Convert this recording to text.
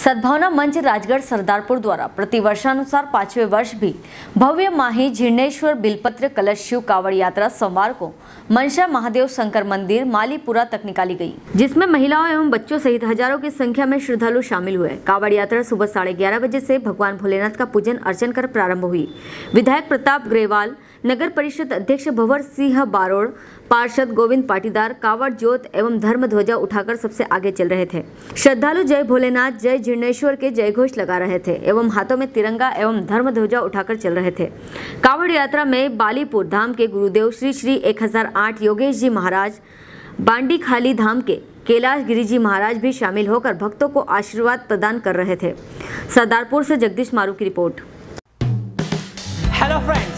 सद्भावना मंच राजगढ़ सरदारपुर द्वारा प्रतिवर्षानुसार पाँचवें वर्ष भी भव्य माही झिरनेश्वर बिलपत्र कलश शिव कावड़ यात्रा सोमवार को मनसा महादेव शंकर मंदिर मालीपुरा तक निकाली गई, जिसमें महिलाओं एवं बच्चों सहित हज़ारों की संख्या में श्रद्धालु शामिल हुए। कावड़ यात्रा सुबह साढ़े ग्यारह बजे से भगवान भोलेनाथ का पूजन अर्चन कर प्रारंभ हुई। विधायक प्रताप ग्रेवाल, नगर परिषद अध्यक्ष भंवर सिंह बारोड़ पार्षद गोविंद पाटीदार, कावड़, ज्योत एवं धर्म ध्वजा उठाकर सबसे आगे चल रहे थे। श्रद्धालु जय भोलेनाथ, जय जीर्णेश्वर के जय घोष लगा रहे थे एवं हाथों में तिरंगा एवं धर्म ध्वजा उठाकर चल रहे थे। कावड़ यात्रा में बालीपुर धाम के गुरुदेव श्री श्री 1008 योगेश जी महाराज बांडी खाली धाम के कैलाश गिरी जी महाराज भी शामिल होकर भक्तों को आशीर्वाद प्रदान कर रहे थे। सरदारपुर से जगदीश मारू की रिपोर्ट।